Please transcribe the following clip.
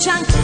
uçan